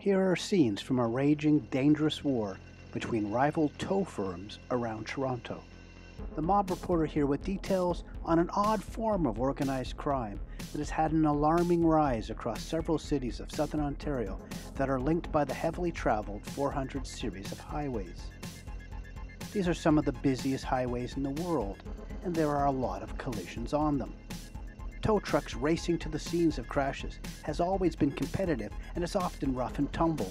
Here are scenes from a raging, dangerous war between rival tow firms around Toronto. The mob reporter here with details on an odd form of organized crime that has had an alarming rise across several cities of southern Ontario that are linked by the heavily traveled 400 series of highways. These are some of the busiest highways in the world, and there are a lot of collisions on them. Tow trucks racing to the scenes of crashes has always been competitive and is often rough and tumble.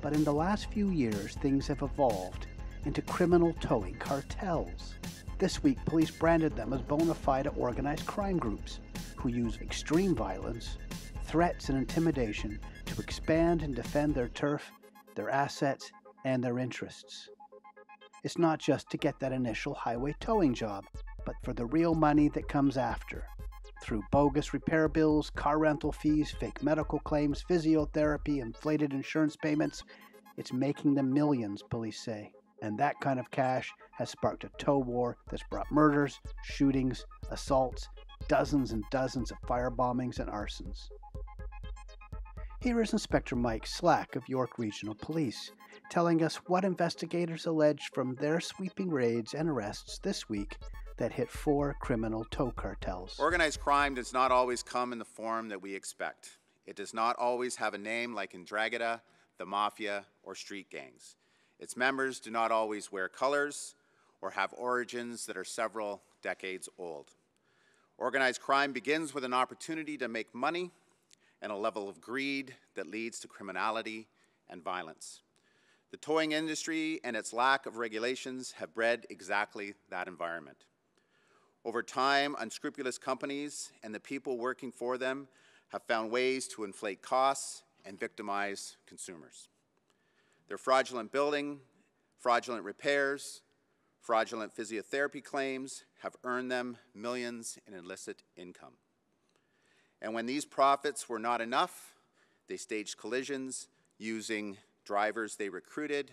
But in the last few years, things have evolved into criminal towing cartels. This week, police branded them as bona fide organized crime groups who use extreme violence, threats, and intimidation to expand and defend their turf, their assets, and their interests. It's not just to get that initial highway towing job, but for the real money that comes after through bogus repair bills, car rental fees, fake medical claims, physiotherapy, inflated insurance payments. It's making them millions, police say. And that kind of cash has sparked a tow war that's brought murders, shootings, assaults, dozens and dozens of firebombings and arsons. Here is Inspector Mike Slack of York Regional Police telling us what investigators allege from their sweeping raids and arrests this week that hit four criminal tow cartels. Organized crime does not always come in the form that we expect. It does not always have a name like Ndrangheta, the Mafia, or street gangs. Its members do not always wear colors or have origins that are several decades old. Organized crime begins with an opportunity to make money and a level of greed that leads to criminality and violence. The towing industry and its lack of regulations have bred exactly that environment. Over time, unscrupulous companies and the people working for them have found ways to inflate costs and victimize consumers. Their fraudulent building, fraudulent repairs, fraudulent physiotherapy claims have earned them millions in illicit income. And when these profits were not enough, they staged collisions using drivers they recruited.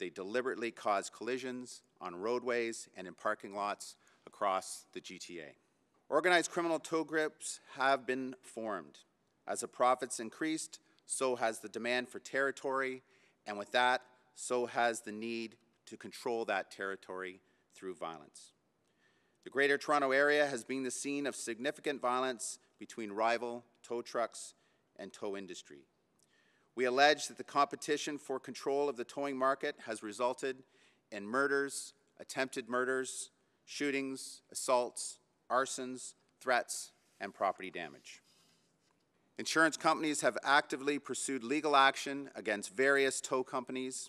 They deliberately caused collisions on roadways and in parking lots across the GTA. Organized criminal tow groups have been formed. As the profits increased, so has the demand for territory, and with that, so has the need to control that territory through violence. The Greater Toronto Area has been the scene of significant violence between rival tow trucks and tow industry. We allege that the competition for control of the towing market has resulted in murders, attempted murders, shootings, assaults, arsons, threats, and property damage. Insurance companies have actively pursued legal action against various tow companies.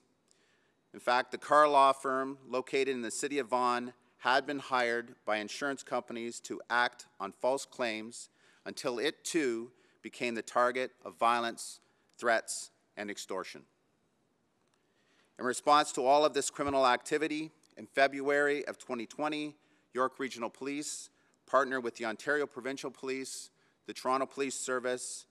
In fact, the Carr law firm located in the city of Vaughan had been hired by insurance companies to act on false claims until it too became the target of violence, threats, and extortion. In response to all of this criminal activity, in February of 2020, York Regional Police partnered with the Ontario Provincial Police, the Toronto Police Service,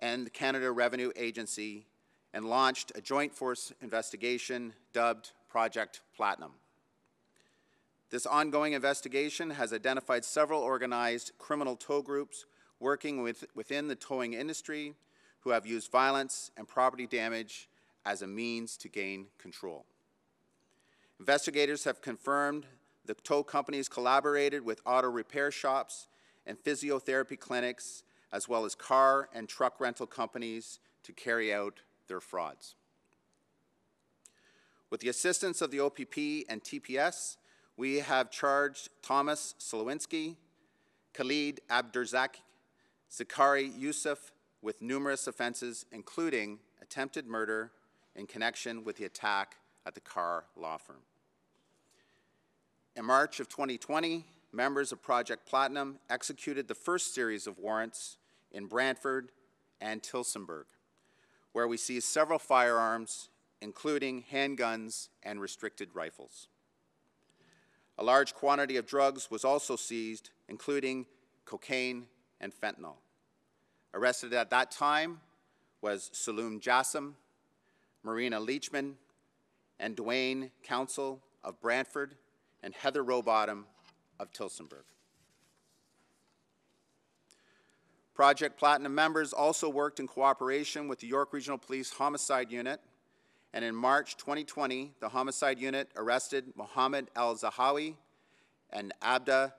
and the Canada Revenue Agency and launched a joint force investigation dubbed Project Platinum. This ongoing investigation has identified several organized criminal tow groups working with, within the towing industry who have used violence and property damage as a means to gain control. Investigators have confirmed the tow companies collaborated with auto repair shops and physiotherapy clinics, as well as car and truck rental companies to carry out their frauds. With the assistance of the OPP and TPS, we have charged Thomas Slowinski, Khalid Abdurzak, Zakari Yusuf with numerous offenses, including attempted murder in connection with the attack at the Carr law firm. In March of 2020, members of Project Platinum executed the first series of warrants in Brantford and Tillsonburg, where we seized several firearms, including handguns and restricted rifles. A large quantity of drugs was also seized, including cocaine and fentanyl. Arrested at that time was Saloom Jassim, Marina Leachman, and Dwayne Council of Brantford, and Heather Rowbottom of Tillsonburg. Project Platinum members also worked in cooperation with the York Regional Police Homicide Unit, and in March 2020, the Homicide Unit arrested Mohammed El Zahawi and Abda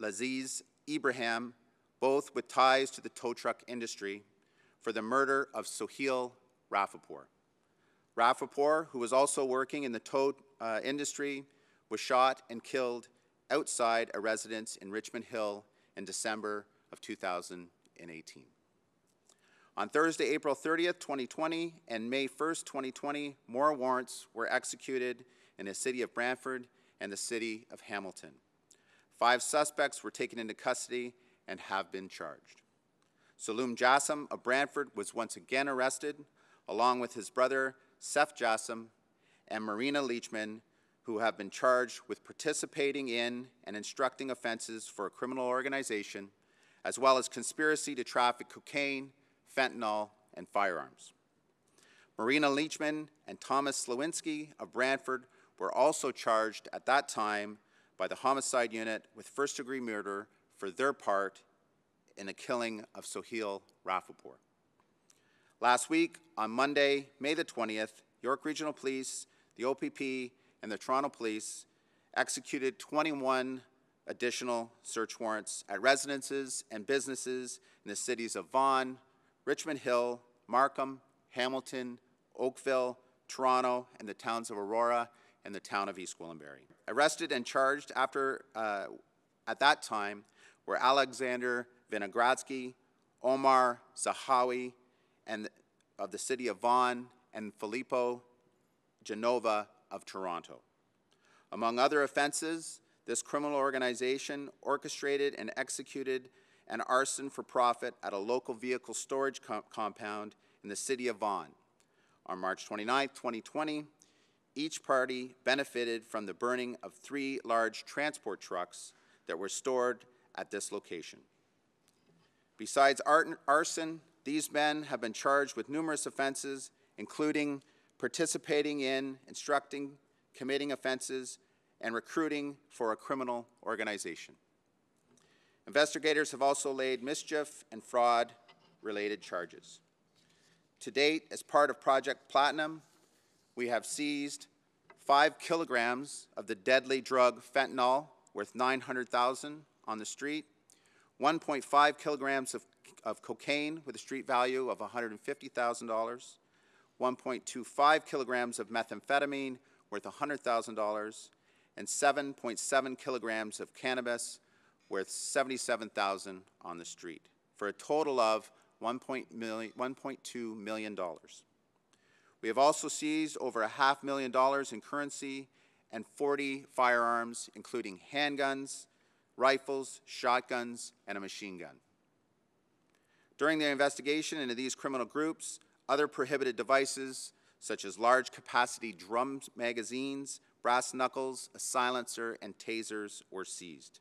Laziz Ibrahim, both with ties to the tow truck industry, for the murder of Sohail Rafapur. Rafapur, who was also working in the tow uh, industry, was shot and killed outside a residence in Richmond Hill in December of 2018. On Thursday, April 30th, 2020 and May 1st, 2020, more warrants were executed in the city of Brantford and the city of Hamilton. Five suspects were taken into custody and have been charged. Saloom Jassam of Brantford was once again arrested, along with his brother Seth Jassam and Marina Leachman, who have been charged with participating in and instructing offenses for a criminal organization, as well as conspiracy to traffic cocaine, fentanyl, and firearms. Marina Leachman and Thomas Slawinski of Brantford were also charged at that time by the homicide unit with first degree murder for their part in the killing of Sohail Rafapur. Last week, on Monday, May the 20th, York Regional Police, the OPP, and the Toronto Police executed 21 additional search warrants at residences and businesses in the cities of Vaughan, Richmond Hill, Markham, Hamilton, Oakville, Toronto, and the towns of Aurora and the town of East Gwillimbury. Arrested and charged after, uh, at that time were Alexander Vinogradsky, Omar Zahawi, and of the city of Vaughan, and Filippo Genova of Toronto. Among other offenses, this criminal organization orchestrated and executed an arson for profit at a local vehicle storage com compound in the city of Vaughan. On March 29, 2020, each party benefited from the burning of three large transport trucks that were stored at this location. Besides arson, these men have been charged with numerous offenses, including participating in, instructing, committing offenses, and recruiting for a criminal organization. Investigators have also laid mischief and fraud related charges. To date, as part of Project Platinum, we have seized five kilograms of the deadly drug fentanyl worth 900,000 on the street, 1.5 kilograms of, of cocaine with a street value of $150,000, 1.25 kilograms of methamphetamine worth $100,000, and 7.7 kilograms of cannabis worth 77,000 on the street, for a total of $1.2 million. We have also seized over a half million dollars in currency and 40 firearms, including handguns, rifles, shotguns, and a machine gun. During the investigation into these criminal groups, other prohibited devices, such as large capacity drum magazines, brass knuckles, a silencer, and tasers, were seized.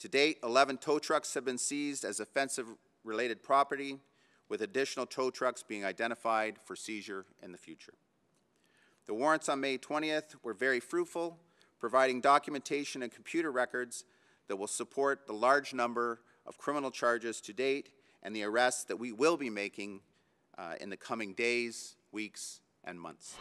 To date, 11 tow trucks have been seized as offensive related property, with additional tow trucks being identified for seizure in the future. The warrants on May 20th were very fruitful, providing documentation and computer records that will support the large number of criminal charges to date and the arrests that we will be making Uh, in the coming days, weeks, and months.